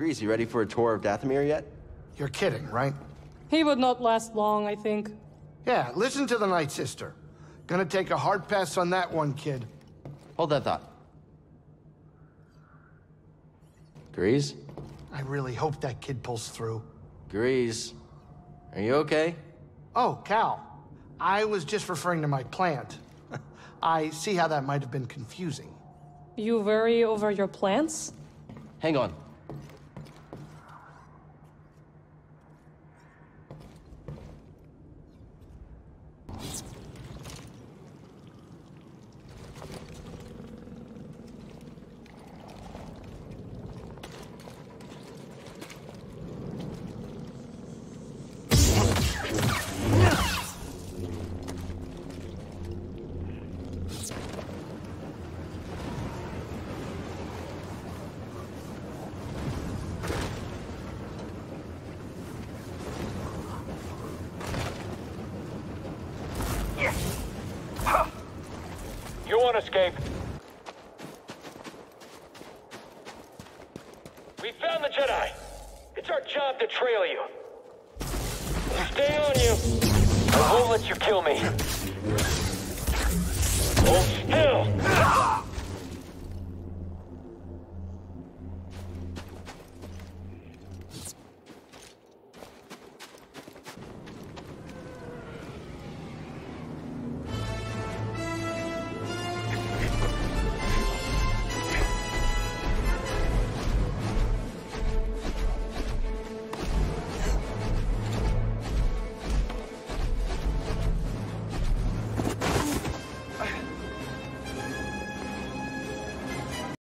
Greez, you ready for a tour of Dathomir yet? You're kidding, right? He would not last long, I think. Yeah, listen to the Night Sister. Gonna take a hard pass on that one, kid. Hold that thought. Greez? I really hope that kid pulls through. Greez. Are you okay? Oh, Cal. I was just referring to my plant. I see how that might have been confusing. You worry over your plants? Hang on. Escape. We found the Jedi. It's our job to trail you. Stay on you. I won't let you kill me.